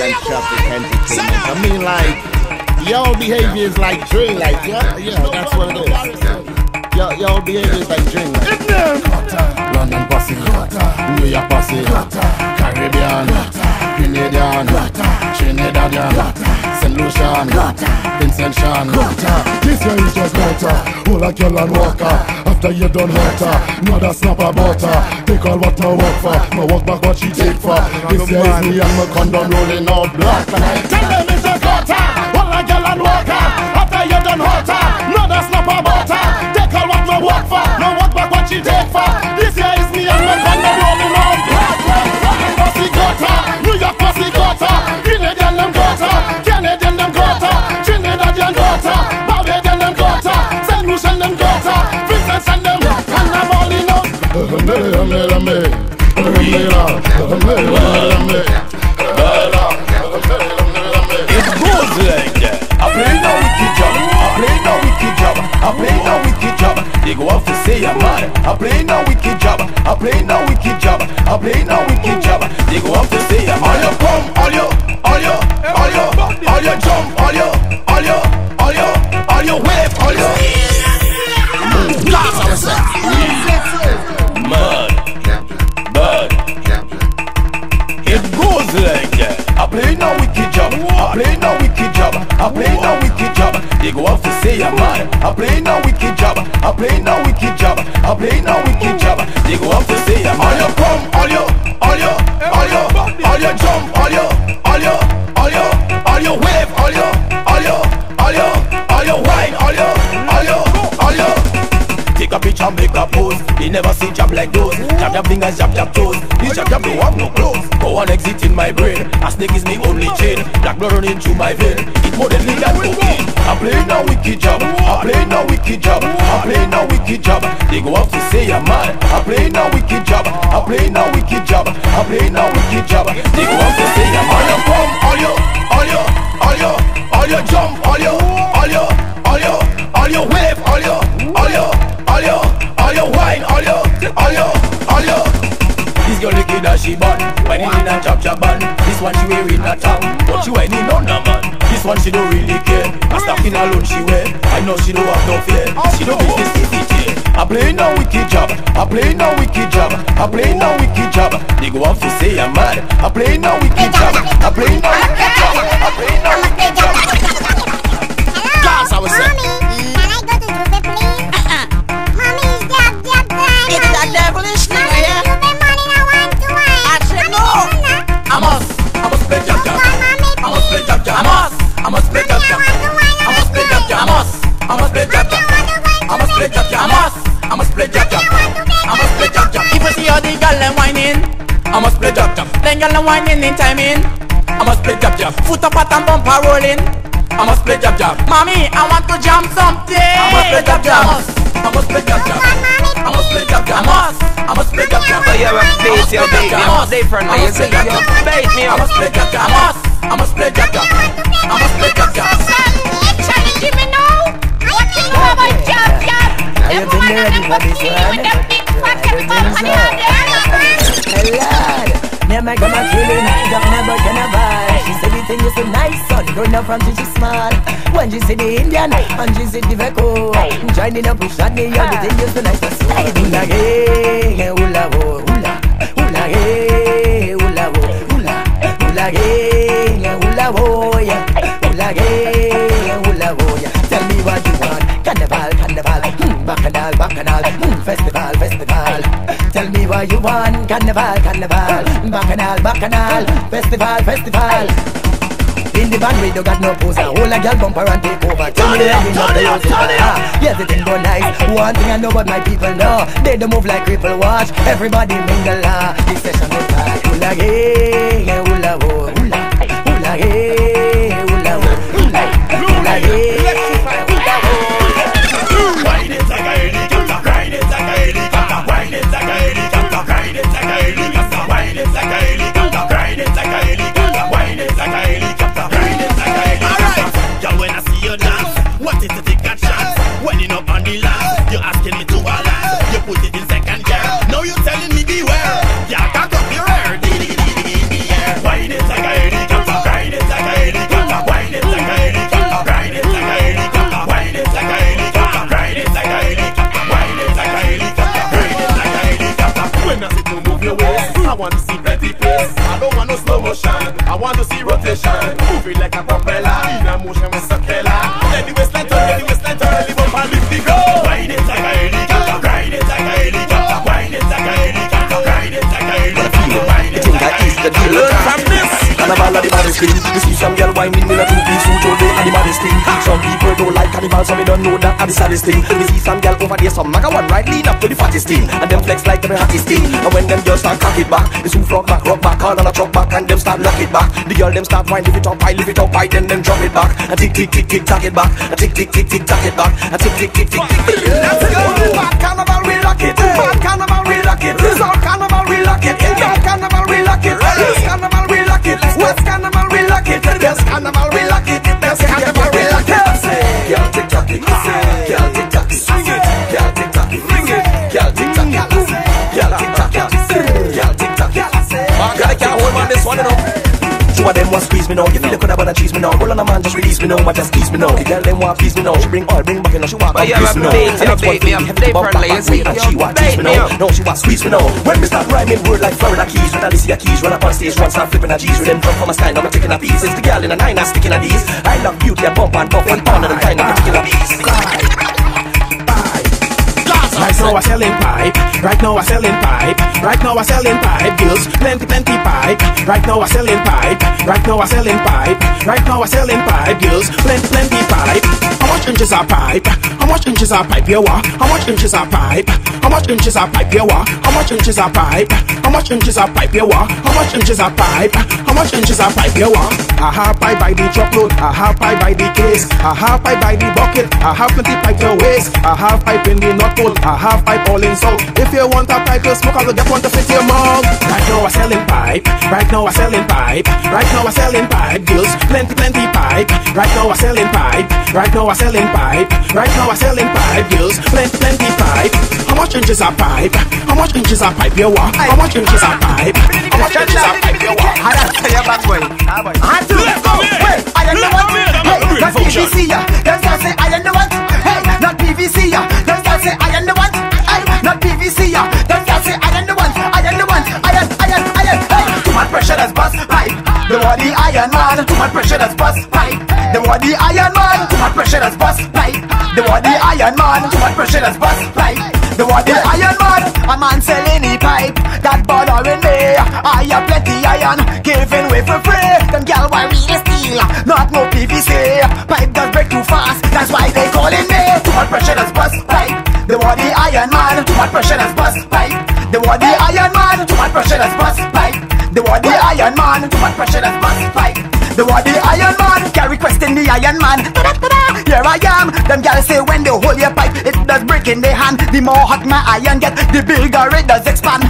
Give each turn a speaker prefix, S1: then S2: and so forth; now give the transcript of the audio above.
S1: Island Traffic Entertainment. I mean, like, y'all behavior is like drill, like, yeah, yeah, that's what it is. Y'all, y'all behavior is like drill. Like. London Posse, New York Posse, Caribbean, Grenadian, Trinidadian. St. Lucian, Vincentian.
S2: This year is just better. Hold a girl and walk her. After you done hurt her, mother snap a her. Take all what I work for, my walk back what she take for. This year is me and my condom rolling out black. And I tell
S3: I play no wicked job. I play no wicked job. I play no wicked job. They go off to say I'm. I play That. I play no wicked job. I play no wicked job. I play no wicked job. They go off to say I'm mad. I play no wicked job. I play no wicked job. I play no wicked job. They go off to say I'm all you come, all you, all you, all you, all you jump, all you, all you, all you, all you wave, all you, all you, all you, all you wine, all you, all you, all you. Take a picture, make a pose. They never see jab like those. Jab jab fingers, jab jab toes. This jab jab don't have no clothes. Go on exit in my brain. A snake is me only chain. Black blood running through my vein. It more than cocaine. I play no wicked job. I play no wicked job. I play no wicked job. They go off to say I'm mad. I play no wicked job. I play no wicked job. I play no wicked job. They go off to say I'm all you come, all you, all you, all you, all you jump, all you, all you, all you, all you wave, all you, all you, she bun When in a chop chop bun. This one she wear in a tongue But she whining on a man. This one she don't really care. A stocking alone she wear. I know she don't have no fear. She don't business CCT I play no wicked job. I play no wicked job. I play no wicked job. They go off to say I'm mad. I play no wicked job. I play no wicked job. I play no
S1: I
S3: must play jab jab
S4: then girl them whining in timing.
S3: I must play jab jab
S4: Foot up at and bumper rolling.
S3: I must play jab jab
S4: Mommy, I want to jam something.
S3: I must play jab jab I must play jab jab I must play jab jab I must I must play jab jab
S5: So you're a place, you're big, you're different, man. You say you bait me
S3: I must play jab jab I must I must play jab jab I must play jab jab
S6: Actually, give me now. What do you have a job, job?
S5: Are you been ready for this?
S6: With the
S5: Lord, me and my killing, got never gonna buy. She said the thing is so nice, son, growing up from she small. When she see the Indian, and she see the Veco, joining up with me, yeah, the thing is so nice. So hula hey, hula wo, hula, hula hey, hula wo, hula, hula hey, hula wo, yeah, hula hey, hula wo, yeah. Tell me what you want, carnival, carnival, hmm, bacchanal, bacchanal, hmm, festival, festival. Tell me what you want, carnival, carnival, bacchanal, bacchanal, festival, festival. In the band we don't got no poser Hold a girl bumper and take over Tell me the ending of the music ah, Yes, the thing go nice One thing I know what my people know They don't move like cripple watch Everybody mingle ah This session is like Hula hey, hula wo, hula Hula hey, hula wo, hula Hula hey,
S3: want to see plenty pace. I don't want no slow motion. I want to see rotation. Move it like a propeller. In a motion with Sakela. Let
S7: Of the baddest thing You see some girl whining in a two-piece suit All day and the baddest thing Some people don't like carnival So me don't know that are the saddest thing You see some girl over there Some maga one right lead up to the fattest thing And them flex like them the hottest thing And when them girls start cock it back It's who rock back, rock back All on a truck back And them start knock it back The girl them start whine Lift it up high, lift it up high Then them drop it back And tick, tick, tick, tick, tack it back And tick, tick, tick, tick, tack it back And tick, tick, tick, tick, tick, tick Let's go Bad carnival, of them want squeeze me now. You feel like coulda wanna cheese me now. Roll on a man, just release me now. I just tease me now. The girl them want please me now. She bring oil, bring back, you know. She want
S8: But
S7: please
S8: have
S7: me now. And next one for
S8: up, they
S7: bump back, back, and she want tease me now. No, she want squeeze me now. When me start rhyming word like Florida keys, when Alicia keys run up on stage, one start flipping a G's. With them from a now I'm taking a piece. It's the girl in a nine, I'm sticking a D's. I love beauty, I bump and buff and pound and them kind of particular piece.
S9: Right now I selling pipe. Right now I'm selling pipe. Right now I'm selling pipe. Girls, plenty, plenty pipe. Right now I'm selling pipe. Right now I'm selling pipe. Right now I'm selling pipe. Girls, plenty, plenty pipe. How much inches are pipe? How much inches are pipe? You want? How much inches are pipe? How much inches are pipe? You want? How much inches are pipe? How much inches are pipe? You want? How much inches are pipe? How much inches are pipe? You want? I have pipe by the truckload. I have pipe by the case. I have pipe by the bucket. I have plenty pipe to waste. I have pipe in the North Pole. I have pipe all in South. If you want a pipe to smoke, I'll get one to fit your mouth. Right now I'm selling pipe. Right now I'm selling pipe. Right now I'm selling pipe. Girls, plenty, plenty pipe. Right now I'm selling pipe. Right now I'm selling pipe. Right now I'm selling pipe. Girls, plenty, plenty pipe. How much inches are pipe? How much inches are pipe? You want? How much inches are pipe? How much inches are pipe? You want?
S10: I don't tell you back boy. I do. Go. Wait, I don't know what. Hey, not PVC ya. Them start say I don't know what. Hey, not PVC ya. Them start say I don't know pipe. The body iron man. Too much pressure that's bust pipe. The body iron man. Too much pressure that's bust pipe. The body iron man. Too much pressure that's bust pipe. The body iron man. A man sell any pipe that bothering me. I have plenty iron giving way for free. Them gal why we dey steal, not no PVC. Pipe does break too fast, that's why they calling me. Too much pressure that's bust pipe. The body iron man, too much pressure that's bust pipe. The body iron man, too much pressure that's bust pipe. The body iron man, pipe. The iron man, carry question the iron man. Here I am. Them gals say when they hold your pipe, it does break in their hand. The more hot my iron get, the bigger it does expand.